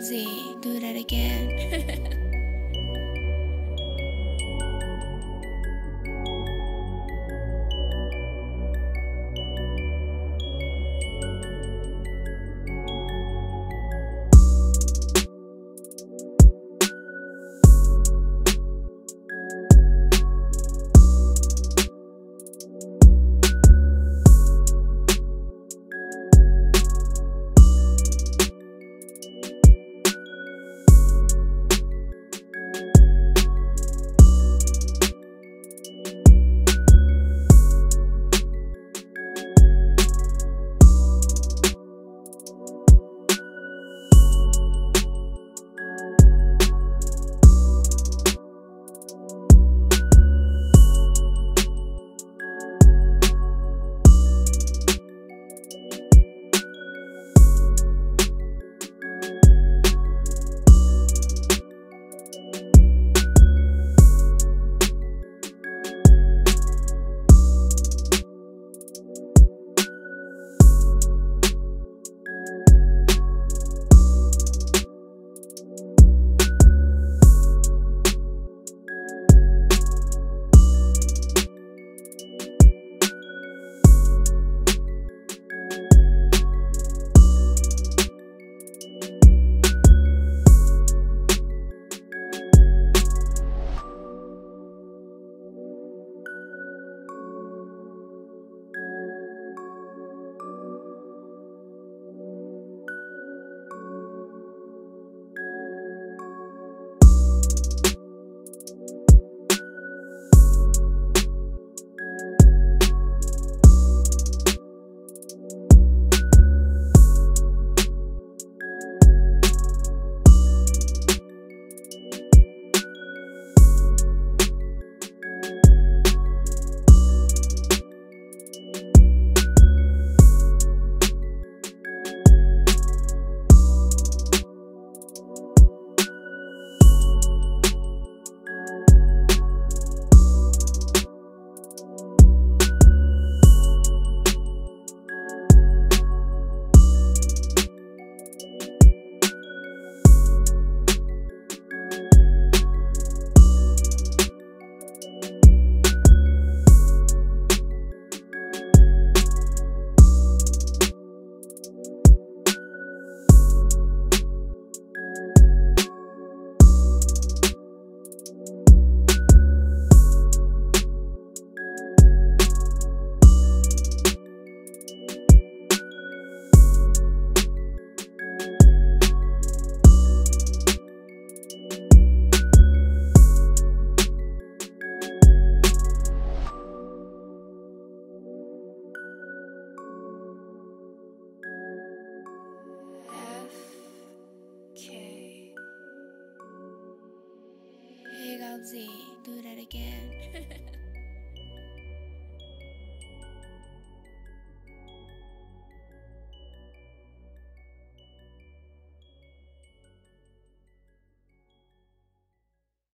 Do that again. F